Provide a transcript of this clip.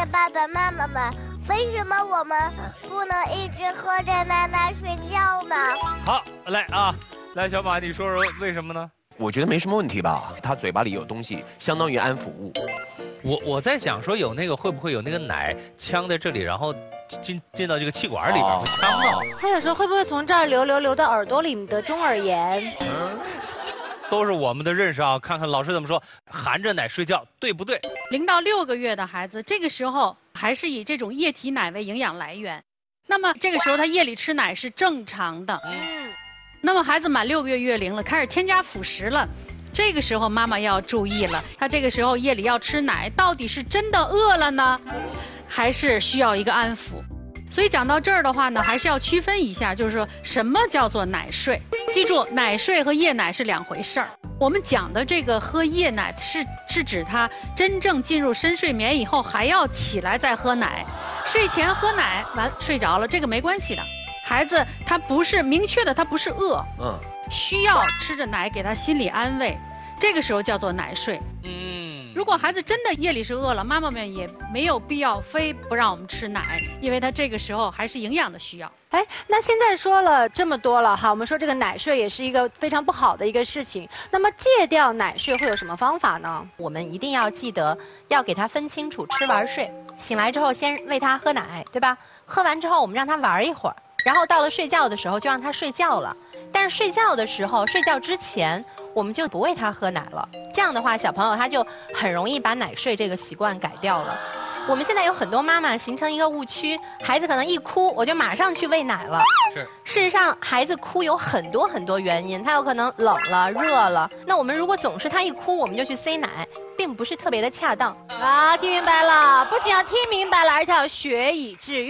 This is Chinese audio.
的爸爸妈妈们，为什么我们不能一直喝着奶奶睡觉呢？好，来啊，来，小马，你说说为什么呢？我觉得没什么问题吧，他嘴巴里有东西，相当于安抚物。我我在想说有那个会不会有那个奶呛在这里，然后进进到这个气管里边会呛到。他有时候会不会从这儿流流流到耳朵里的中耳炎？都是我们的认识啊，看看老师怎么说，含着奶睡觉对不对？零到六个月的孩子，这个时候还是以这种液体奶为营养来源，那么这个时候他夜里吃奶是正常的。嗯。那么孩子满六个月月龄了，开始添加辅食了。这个时候妈妈要注意了，他这个时候夜里要吃奶，到底是真的饿了呢，还是需要一个安抚？所以讲到这儿的话呢，还是要区分一下，就是说什么叫做奶睡？记住，奶睡和夜奶是两回事儿。我们讲的这个喝夜奶是是指他真正进入深睡眠以后还要起来再喝奶，睡前喝奶完睡着了，这个没关系的。孩子他不是明确的，他不是饿，嗯。需要吃着奶给他心理安慰，这个时候叫做奶睡。嗯，如果孩子真的夜里是饿了，妈妈们也没有必要非不让我们吃奶，因为他这个时候还是营养的需要。哎，那现在说了这么多了哈，我们说这个奶睡也是一个非常不好的一个事情。那么戒掉奶睡会有什么方法呢？我们一定要记得要给他分清楚吃玩睡。醒来之后先喂他喝奶，对吧？喝完之后我们让他玩一会儿，然后到了睡觉的时候就让他睡觉了。但是睡觉的时候，睡觉之前，我们就不喂他喝奶了。这样的话，小朋友他就很容易把奶睡这个习惯改掉了。我们现在有很多妈妈形成一个误区，孩子可能一哭，我就马上去喂奶了。是。事实上，孩子哭有很多很多原因，他有可能冷了、热了。那我们如果总是他一哭我们就去塞奶，并不是特别的恰当。啊，听明白了，不仅要听明白了，而且要学以致用。